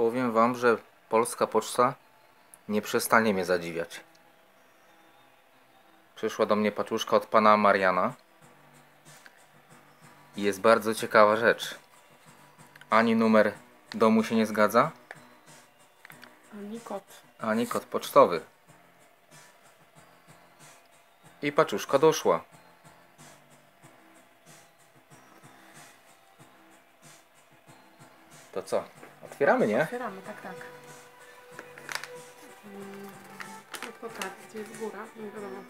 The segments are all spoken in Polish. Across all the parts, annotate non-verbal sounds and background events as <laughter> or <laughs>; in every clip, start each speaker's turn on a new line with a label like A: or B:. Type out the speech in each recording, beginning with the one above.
A: Powiem wam, że polska poczta nie przestanie mnie zadziwiać. Przyszła do mnie paczuszka od pana Mariana. I jest bardzo ciekawa rzecz. Ani numer domu się nie zgadza,
B: Ani kot.
A: ani kod pocztowy. I paczuszka doszła. To co? Otwieramy, nie?
B: Otwieramy, tak, tak. Mm, Tylko tak, gdzie jest góra? Nie wiadomo.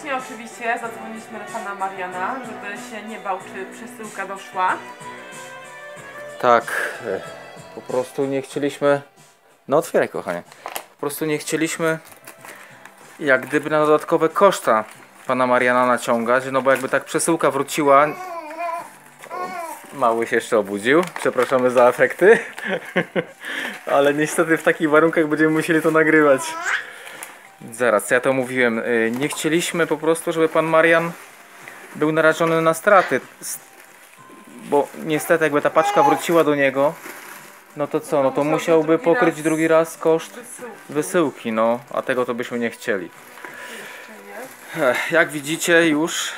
B: Wcześniej oczywiście zadzwoniliśmy do pana Mariana, żeby się nie bał, czy przesyłka doszła.
A: Tak, e, po prostu nie chcieliśmy. No otwieraj, kochanie. Po prostu nie chcieliśmy, jak gdyby na dodatkowe koszta pana Mariana naciągać, no bo jakby tak przesyłka wróciła. Mały się jeszcze obudził. Przepraszamy za efekty. <laughs> Ale niestety w takich warunkach będziemy musieli to nagrywać. Zaraz, ja to mówiłem. y, Nie chcieliśmy po prostu, żeby pan Marian był narażony na straty bo niestety jakby ta paczka wróciła do niego, no to co, no to
B: Musiałby
A: pokryć drugi raz koszt
B: Wysyłki.
A: no, a tego to byśmy nie chcieli. Jak widzicie już,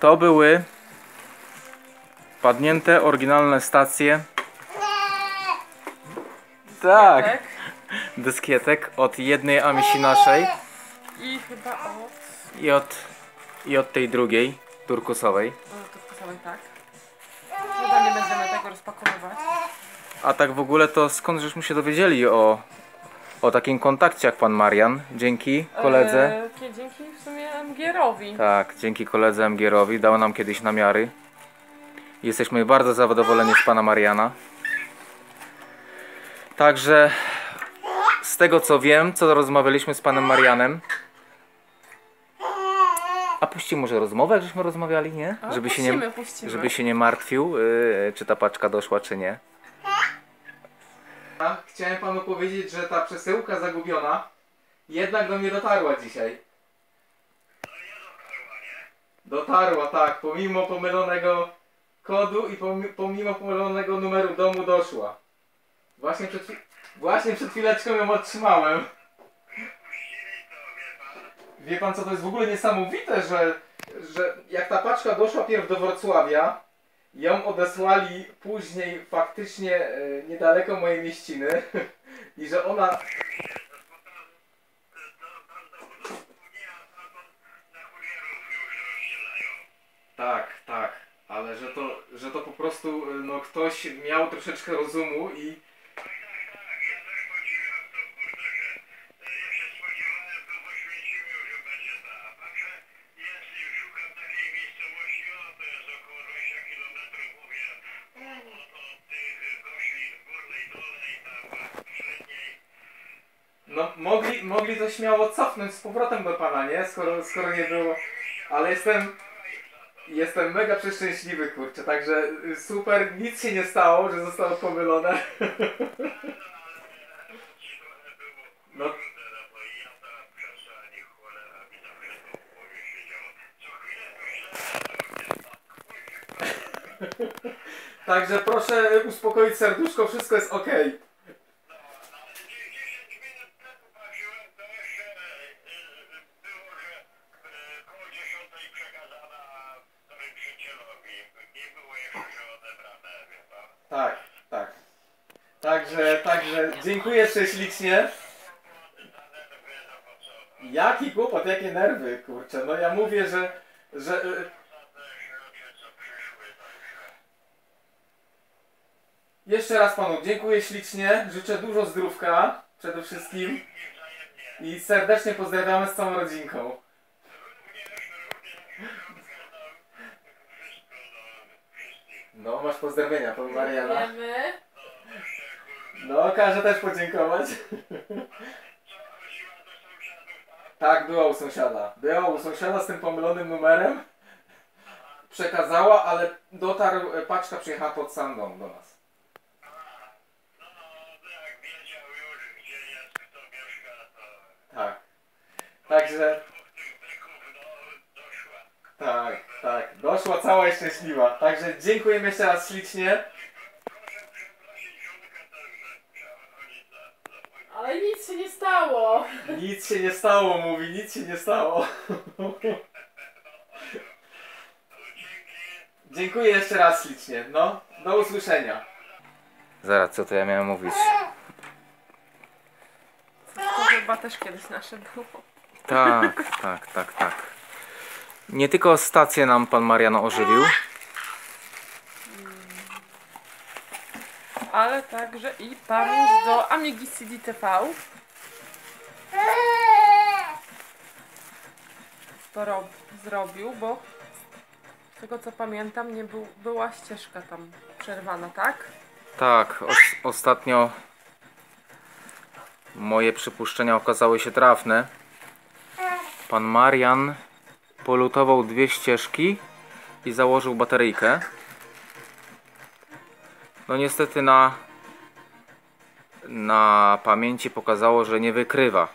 A: to były padnięte oryginalne stacje. Tak,
B: Tak.
A: Dyskietek od jednej Amisi naszej
B: I chyba od...
A: i od, i od tej drugiej, turkusowej.
B: Wpisałem tak. Chyba nie będziemy tego rozpakowywać.
A: A tak w ogóle to skąd żeśmy się dowiedzieli o, o takim kontakcie jak pan Marian? Dzięki koledze.
B: E, kie- dzięki w sumie MGR-owi.
A: Tak, dzięki koledze MGR-owi dał nam kiedyś namiary. Jesteśmy bardzo zadowoleni z pana Mariana. Także z tego co wiem, co rozmawialiśmy z panem Marianem. A puści może rozmowę, żeśmy rozmawiali, nie?
B: A,
A: Żeby się nie,
B: puścimy, puścimy.
A: żeby się nie martwił, yy, czy ta paczka doszła, czy nie. Chciałem panu powiedzieć, że ta przesyłka zagubiona jednak do mnie dotarła dzisiaj. Dotarła, tak, pomimo pomylonego kodu i pomi- pomimo pomylonego numeru domu doszła. Właśnie przed, chwi- właśnie przed chwileczką ją otrzymałem. Wie pan co, to jest w ogóle niesamowite, że, że jak ta paczka doszła pierw do Wrocławia, ją odesłali później faktycznie e, niedaleko mojej mieściny <laughs> i że ona... Tak, tak, ale że to, że to po prostu e, no, ktoś miał troszeczkę rozumu i no, mogli, to śmiało cofnąć z powrotem do pana, nie? Skoro, skoro nie było. Ale jestem. Jestem mega przeszczęśliwy, kurczę, także y, super, nic się nie stało, że zostało pomylone. <laughs> No, <laughs> Także proszę uspokoić serduszko, wszystko jest ok. Tak, tak. Także, także dziękuję prześlicznie. Jaki kłopot, jakie nerwy, kurczę. No ja mówię, że, że y, jeszcze raz panu dziękuję ślicznie. Życzę dużo zdrówka przede wszystkim. I serdecznie pozdrawiamy z całą rodzinką. No, masz pozdrowienia, pan Mariana.
B: Wiemy.
A: No, każę też podziękować. Tak, była u sąsiada. Była u sąsiada z tym pomylonym numerem. Przekazała, ale dotarł, e, paczka przyjechała pod sam dom do nas. Tak. Także, tak, tak. Doszła cała i szczęśliwa. Także dziękujemy jeszcze raz ślicznie.
C: Proszę przeprosić żonkę też, że musiała chodzić za, za mój...
B: Ale nic się nie stało.
A: Nic się nie stało, mówi, nic się nie stało. Dziękuję jeszcze raz ślicznie. No, do usłyszenia. Zaraz, co to ja miałem mówić?
B: To chyba też kiedyś nasze było.
A: Tak, tak, tak, tak. Nie tylko stację nam pan Mariano ożywił.
B: Ale także i pamięć do Amigi CD TV. Rob, zrobił, bo z tego co pamiętam nie był, była ścieżka tam przerwana, tak?
A: Tak, os ostatnio moje przypuszczenia okazały się trafne. Pan Marian polutował dwie ścieżki i założył bateryjkę. No niestety na na pamięci pokazało, że nie wykrywa.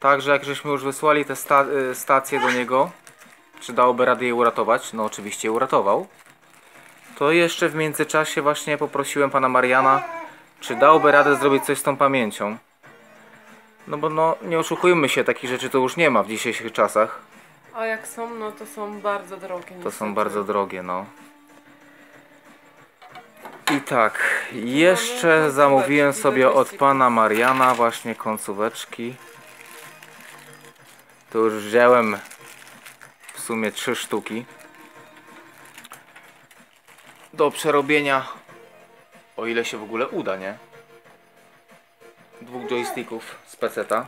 A: Także jak żeśmy już wysłali te sta y, stacje do niego, czy dałoby radę je uratować? No oczywiście je uratował. To jeszcze w międzyczasie właśnie poprosiłem pana Mariana, czy dałby radę zrobić coś z tą pamięcią. No bo no, nie oszukujmy się, takich rzeczy to już nie ma w dzisiejszych czasach.
B: A jak są, no to są bardzo drogie.
A: To
B: niestety.
A: są bardzo drogie, no. I tak, jeszcze zamówiłem sobie od pana Mariana właśnie końcóweczki. To już wziąłem w sumie trzy sztuki. Do przerobienia, o ile się w ogóle uda, nie? Dwóch joysticków z peceta.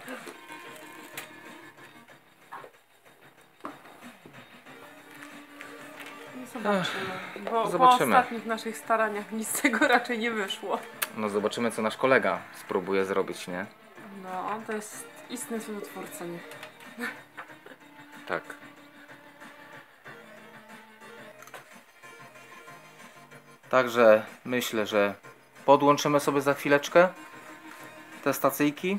B: Zobaczymy. Bo
A: zobaczymy.
B: po ostatnich naszych staraniach nic z tego raczej nie wyszło.
A: No zobaczymy co nasz kolega spróbuje zrobić, nie?
B: No, on to jest istny cudotwórca, nie?
A: Tak. Także myślę, że podłączymy sobie za chwileczkę te stacyjki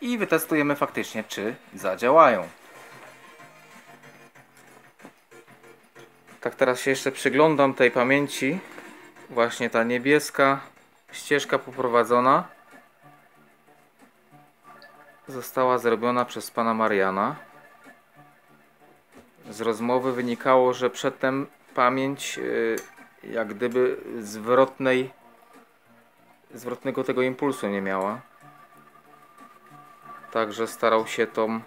A: i wytestujemy faktycznie, czy zadziałają. Tak teraz się jeszcze przyglądam tej pamięci. Właśnie ta niebieska ścieżka poprowadzona została zrobiona przez pana Mariana. Z rozmowy wynikało, że przedtem pamięć y, jak gdyby zwrotnej zwrotnego tego impulsu nie miała. Także starał się tą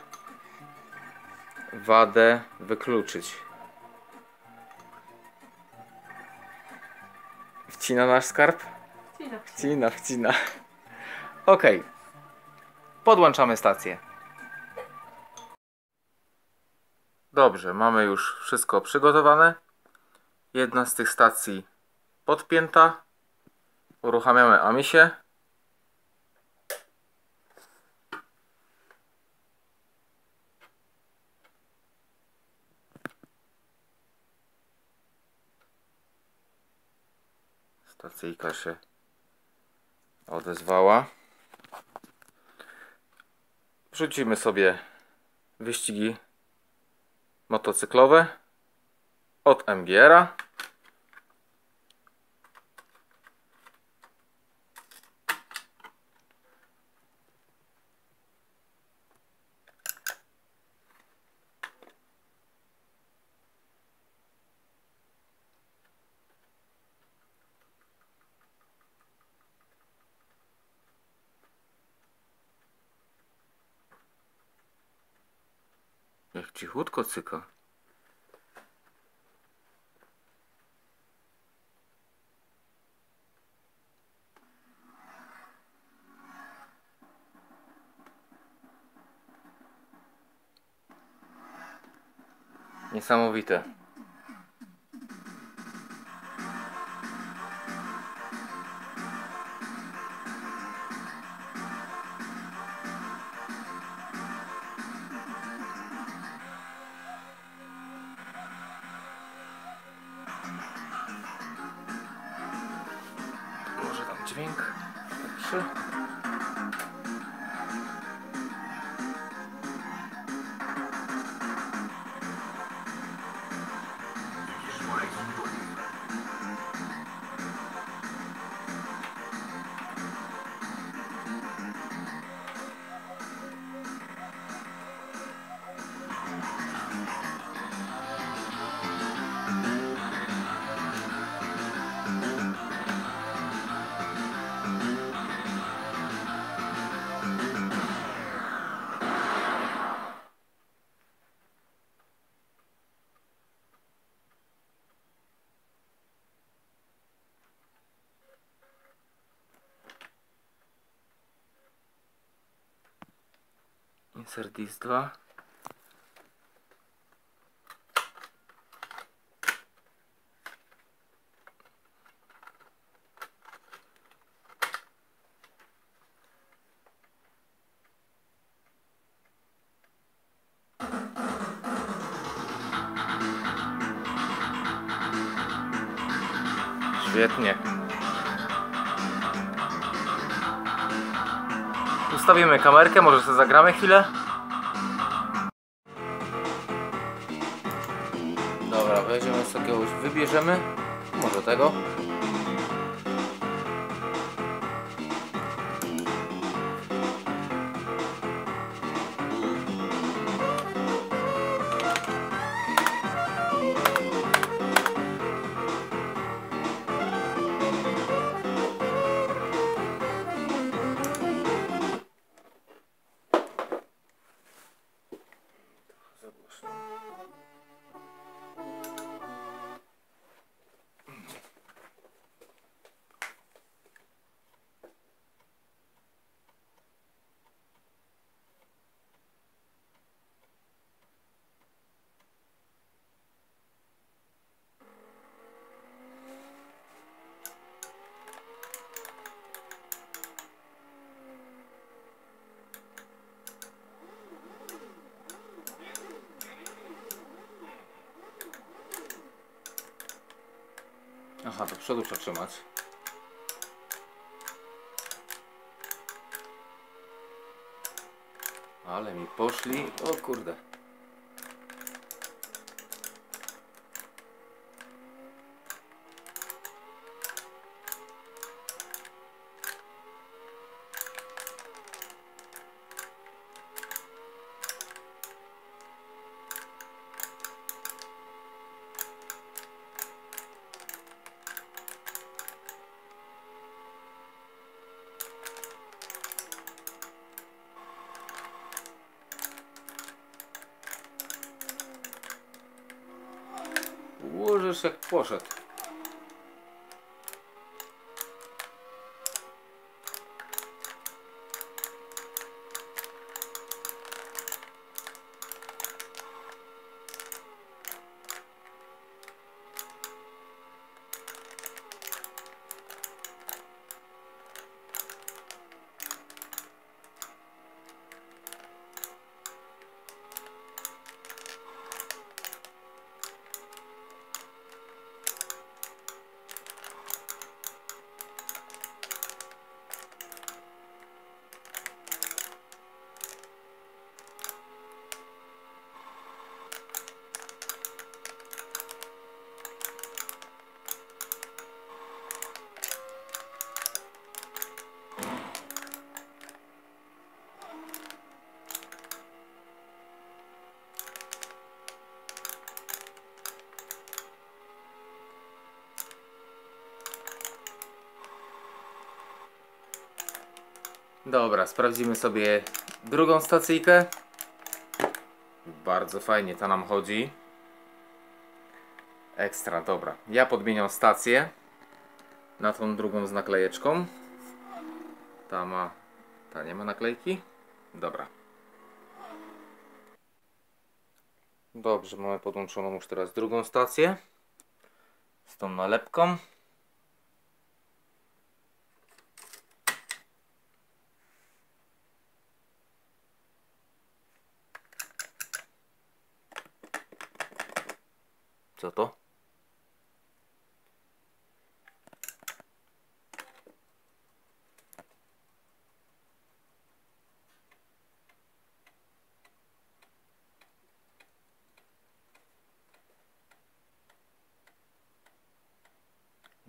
A: wadę wykluczyć. Wcina nasz skarb? Wcina, wcina. Okej. Podłączamy stację. Dobrze, mamy już wszystko przygotowane. Jedna z tych stacji podpięta. Uruchamiamy Amisie. Stacyjka się odezwała. Wrzucimy sobie wyścigi motocyklowe od MGR-a. Jak cichutko cyka. Niesamowite. Insert disk 2. Świetnie. Ustawimy kamerkę, może sobie zagramy chwilę. Aha, do przodu trzeba trzymać. Ale mi poszli. O kurde. Łożysz jak poszedł. Dobra, sprawdzimy sobie drugą stacyjkę. Bardzo fajnie ta nam chodzi. Ekstra, dobra. Ja podmieniam stację na tą drugą z naklejeczką. Ta ma. Ta nie ma naklejki? Dobra. Dobrze, mamy podłączoną już teraz drugą stację z tą nalepką. Co to?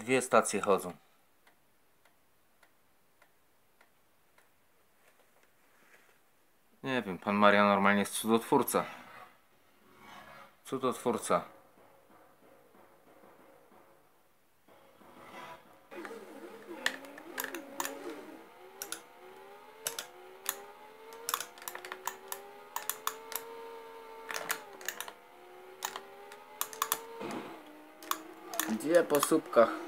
A: Dwie stacje chodzą. Nie wiem, pan Maria normalnie jest cudotwórca. Cudotwórca. Gdzie po słupkach?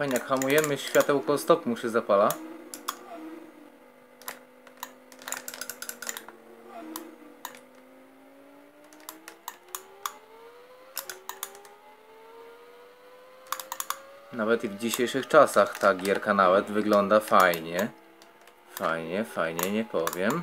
A: Fajnie, jak hamujemy, światełko stop mu się zapala. Nawet i w dzisiejszych czasach ta gierka nawet wygląda fajnie. Fajnie, fajnie, nie powiem.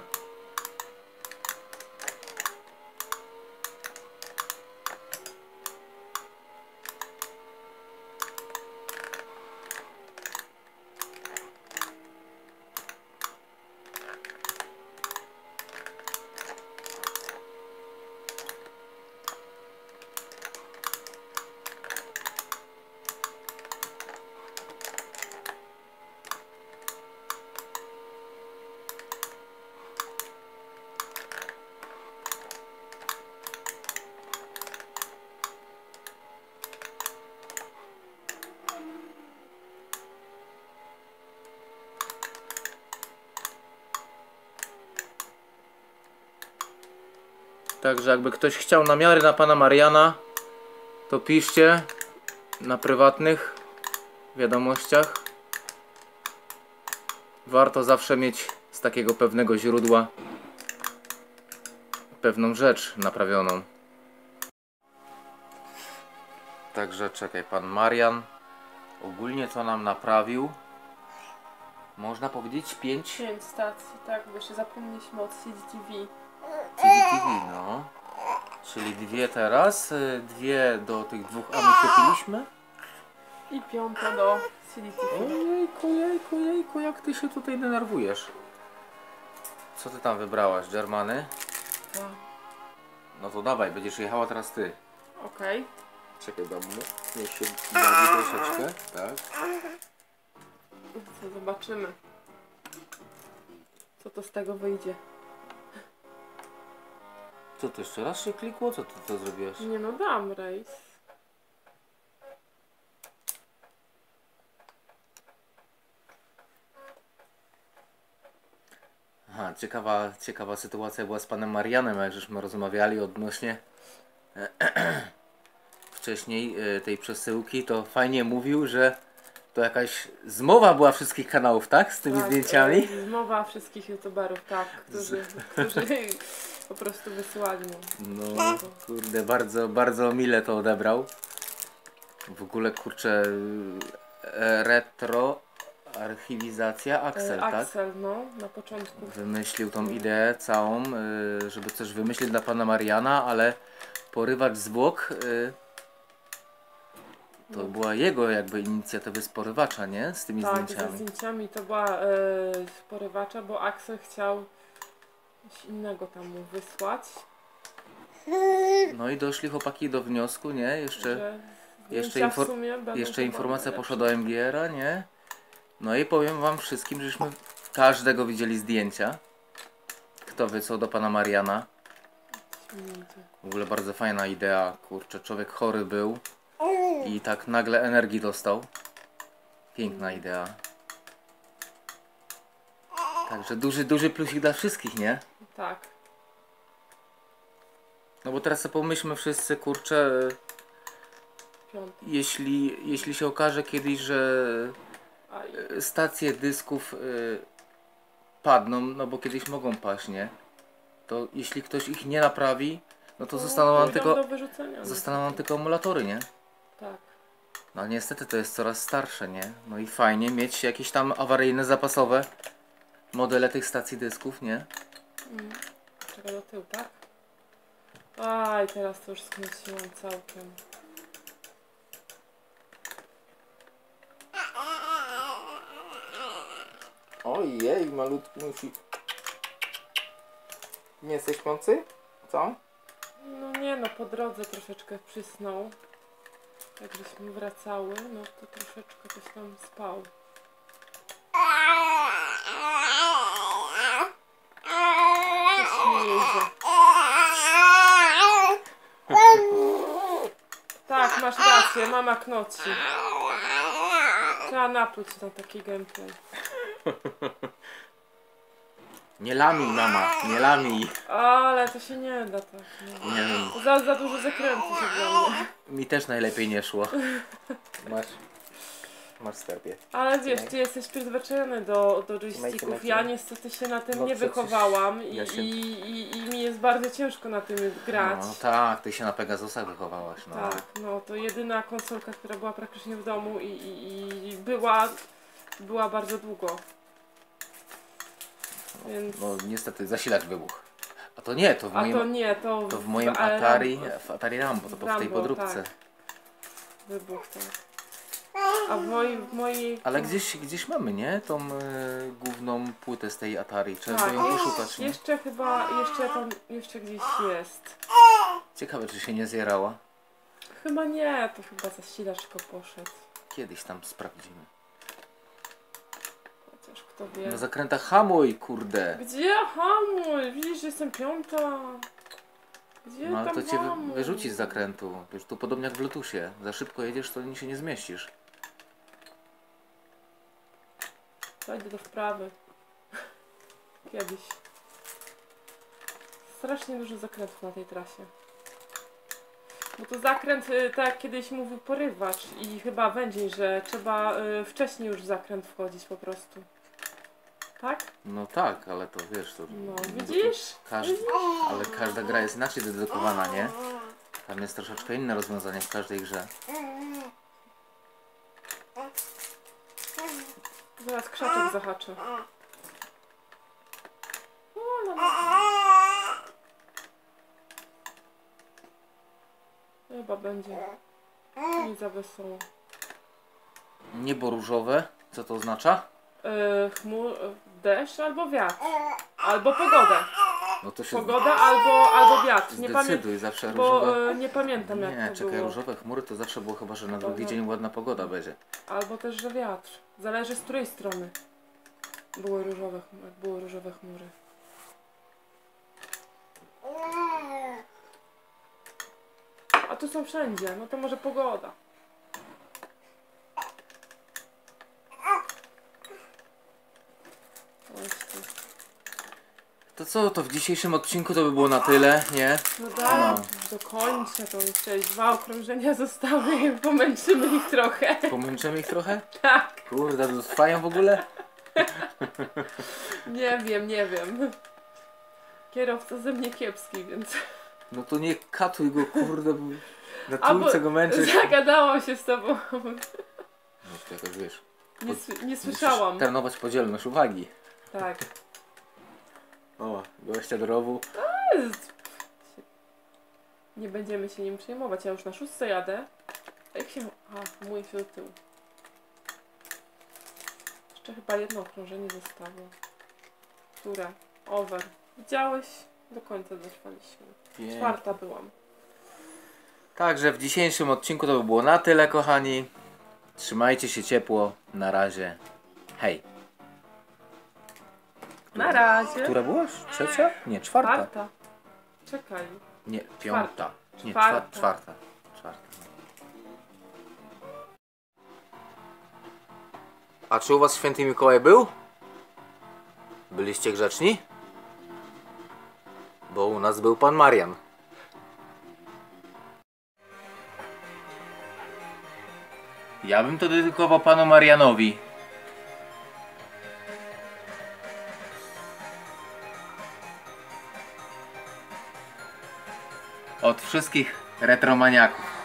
A: Także jakby ktoś chciał namiary na pana Mariana, to piszcie na prywatnych wiadomościach. Warto zawsze mieć z takiego pewnego źródła pewną rzecz naprawioną. Także czekaj, pan Marian ogólnie co nam naprawił? Można powiedzieć 5
B: Pięć stacji, tak, bo jeszcze zapomnieliśmy od CCTV.
A: TVTV, no. Czyli dwie teraz, y, dwie do tych dwóch Ami kupiliśmy.
B: I piąta do CCTV.
A: Ojejku, jejku, jejku, jak ty się tutaj denerwujesz. Co ty tam wybrałaś, Germany?
B: Tak.
A: No to dawaj, będziesz jechała teraz ty.
B: Okej.
A: Czekaj, dam mu. Niech się bawi troszeczkę, tak.
B: Co zobaczymy. Co to z tego wyjdzie.
A: Co to jeszcze raz się klikło? Co ty to zrobiłeś?
B: Nie no, dam rejs.
A: Aha, ciekawa, ciekawa sytuacja była z panem Marianem, jak żeśmy rozmawiali odnośnie <clears throat> wcześniej y, tej przesyłki, to fajnie mówił, że to jakaś zmowa była wszystkich kanałów, tak? Z tymi
B: Tak,
A: zdjęciami.
B: e, Zmowa wszystkich youtuberów, tak, którzy, <laughs> którzy po prostu wysyłali mu.
A: No, kurde, bardzo, bardzo mile to odebrał. W ogóle, kurczę, e, retro archiwizacja Axel,
B: E,
A: tak?
B: Axel, no, na początku.
A: Wymyślił tą ideę całą, y, żeby coś wymyślić dla pana Mariana, ale porywacz zwłok to była jego jakby inicjatywy z porywacza, nie? Z tymi
B: Tak,
A: zdjęciami.
B: zdjęciami to była e, porywacza, bo Axel chciał coś innego tam mu wysłać.
A: No i doszli chłopaki do wniosku, nie? Jeszcze, jeszcze infor- jeszcze informacja poszła do MGR-a, nie? No i powiem wam wszystkim, żeśmy każdego widzieli zdjęcia. Kto wysłał do pana Mariana. W ogóle bardzo fajna idea, kurczę, człowiek chory był i tak nagle energii dostał. Piękna idea. Także duży, duży plusik dla wszystkich, nie?
B: Tak.
A: No bo teraz sobie pomyślmy wszyscy, kurczę,
B: Piąty.
A: jeśli, jeśli się okaże kiedyś, że e, stacje dysków y, padną, no bo kiedyś mogą paść, nie? To jeśli ktoś ich nie naprawi, no to zostaną nam tylko,
B: do wyrzucenia.
A: zostaną nam tylko emulatory, nie?
B: Tak.
A: No niestety to jest coraz starsze, nie? No i fajnie mieć jakieś tam awaryjne, zapasowe modele tych stacji dysków, nie?
B: Czekaj do tyłu, tak? Aj, teraz to już skręciłam całkiem.
A: Ojej, malutki musi... Nie jesteś śpiący? Co?
B: No nie no, po drodze troszeczkę przysnął. Jak żeśmy wracały, no to troszeczkę coś tam spał. Coś nie jedzie. Tak, rację, mama knoci. Trzeba napluć na taki gameplay. <laughs>
A: Nie lami, mama, nie lami.
B: Ale to się nie da tak. Nie.
A: Nie wiem,
B: Za, za dużo zakrętów się dla mnie.
A: mi też najlepiej nie szło. <laughs> Masz... Masz sterpie.
B: Ale wiesz, ty jesteś przyzwyczajony do, do joysticków. Ja niestety się na tym
A: No
B: nie wychowałam i,
A: ja się-
B: i, i, i mi jest bardzo ciężko na tym grać.
A: No tak, ty się na Pegasusach wychowałaś, no.
B: Tak, no to jedyna konsolka, która była praktycznie w domu i, i, i była, była bardzo długo. Więc,
A: No niestety zasilacz wybuchł. A to nie, to w moim,
B: to nie, to,
A: to w moim Atari,
B: Rambo
A: w Atari Rambo, to
B: w
A: po w tej
B: Rambo,
A: podróbce.
B: tak. Wybuch, tak. A w mojej, w mojej
A: Ale gdzieś, gdzieś mamy, nie? Tą y, główną płytę z tej Atari. Trzeba
B: tak,
A: ją poszukać, nie?
B: jeszcze chyba, jeszcze tam, jeszcze gdzieś jest.
A: Ciekawe, czy się nie zjerała.
B: Chyba nie, to chyba zasilacz tylko poszedł.
A: Kiedyś tam sprawdzimy.
B: Chociaż kto wie.
A: Na zakrętach hamuj, kurde.
B: Gdzie hamuj? Widzisz, że jestem piąta. Gdzie
A: No ale to cię wy, wyrzuci z zakrętu. Wiesz, tu podobnie jak w Bluetoothie. Za szybko jedziesz, to się nie zmieścisz.
B: Dojdę do wprawy. Kiedyś. Strasznie dużo zakrętów na tej trasie. Bo to zakręt, y, tak jak kiedyś mówił porywacz i chyba wędzień, że trzeba y, wcześniej już w zakręt wchodzić po prostu. Tak?
A: No tak, ale to wiesz, to...
B: No, widzisz?
A: Każdy, ale każda gra jest inaczej dedykowana, nie? Tam jest troszeczkę inne rozwiązanie w każdej grze.
B: Zaraz krzaczek zahaczę. O, no, no. Chyba będzie. Nie za wesoło.
A: Niebo różowe, co to oznacza?
B: Yy, chmur, yy, deszcz albo wiatr. Albo pogoda.
A: No to się
B: Pogoda albo, albo wiatr. Nie pamiętam.
A: zdecyduj, zawsze
B: Bo
A: różowe.
B: yy, nie pamiętam jak
A: Nie,
B: to
A: czekaj,
B: było.
A: różowe chmury to zawsze było chyba, że na drugi
B: Dobra.
A: dzień ładna pogoda będzie.
B: Albo też, że wiatr. Zależy z której strony były różowe, jak były różowe chmury. A tu są wszędzie, no to może pogoda. Właśnie.
A: To co, to w dzisiejszym odcinku to by było na tyle, nie?
B: No tak, dokończę, to jeszcze dwa okrążenia zostały i <laughs> pomęczymy ich trochę.
A: Pomęczymy ich trochę? <laughs>
B: Tak,
A: Kurde, to trwają w ogóle? <laughs>
B: nie wiem, nie wiem. Kierowca ze mnie kiepski, więc...
A: No to nie katuj go, kurde, bo na trójce go męczysz.
B: Zagadałam się z tobą.
A: No to jakoś wiesz.
B: Nie, nie słyszałam.
A: Trenować podzielność uwagi.
B: Tak.
A: O, gościa do rowu.
B: Nie będziemy się nim przejmować. Ja już na szóstce jadę. Jak się... A, mój się do tyłu. Jeszcze chyba jedno okrążenie zostało. Które? Over. Widziałeś? Do końca dotrwaliśmy. Czwarta byłam.
A: Także w dzisiejszym odcinku to by było na tyle, kochani. Trzymajcie się ciepło. Na razie. Hej.
B: Na razie.
A: Która byłaś? Trzecia? Nie, czwarta.
B: Czwarta. Czekaj.
A: Nie, piąta. Nie,
B: Czwarta.
A: czwarta. Czwarta. czwarta. A czy u was święty Mikołaj był? Byliście grzeczni? Bo u nas był pan Marian. Ja bym to dedykował panu Marianowi. Od wszystkich retromaniaków.